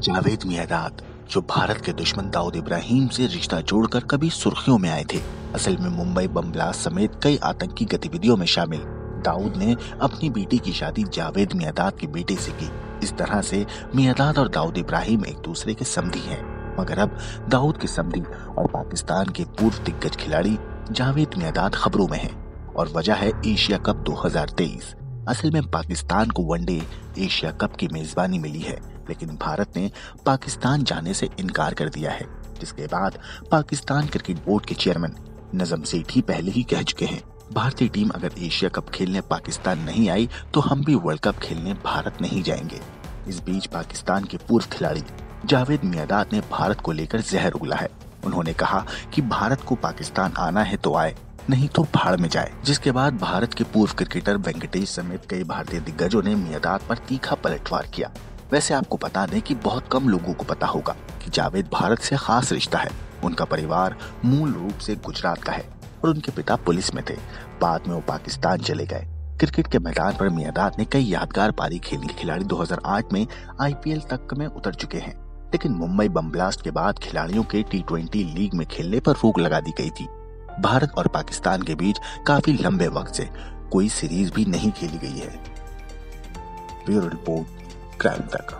Javed my dad, जो भारत के दुश्मन दाऊद इब्राहिम से रिश्ता जोड़कर कभी सुर्खियों में आए थे। असल में मुंबई बम ब्लास्ट समेत कई आतंकी गतिविधियों में शामिल। दाऊद ने अपनी बेटी की शादी जावेद मियादाद के बेटे से की। इस तरह से मियादाद और दाऊद इब्राहिम एक दूसरे के समधी हैं। मगर अब दाऊद के समधी और पाकिस्तान के पूर्व दिग्गज खिलाड़ी जावेद मियादाद खबरों में हैं। और वजह है एशिया कप 2023 असल में पाकिस्तान को वनडे एशिया कप की मेजबानी मिली है। लेकिन भारत ने पाकिस्तान जाने से इनकार कर दिया है, जिसके बाद पाकिस्तान क्रिकेट बोर्ड के चेयरमैन नजम सेठ पहले ही कह चुके हैं, भारतीय टीम अगर एशिया कप खेलने पाकिस्तान नहीं आई तो हम भी वर्ल्ड कप खेलने भारत नहीं जाएँगे। इस बीच पाकिस्तान के पूर्व खिलाड़ी जावेद मियादाद ने भारत को लेकर जहर उगला है। उन्होंने कहा कि भारत को पाकिस्तान आना है तो आए, नहीं तो भाड़ में जाए। जिसके बाद भारत के पूर्व क्रिकेटर वेंकटेश समेत कई भारतीय दिग्गजों ने मियादाद पर तीखा पलटवार किया। वैसे आपको बता दें कि बहुत कम लोगों को पता होगा कि जावेद भारत से खास रिश्ता है। उनका परिवार मूल रूप से गुजरात का है और उनके पिता पुलिस में थे। बाद में वो पाकिस्तान चले गए। क्रिकेट के मैदान पर मियादाद ने कई यादगार पारी खेली। खिलाड़ी 2008 में आईपीएल तक में उतर चुके हैं। लेकिन मुंबई बम ब्लास्ट के बाद खिलाड़ियों के टी लीग में खेलने पर रोक लगा दी गई थी। भारत और पाकिस्तान के बीच काफ़ी लंबे वक्त से कोई सीरीज़ भी नहीं खेली गई है। Bureau report. क्राइम तक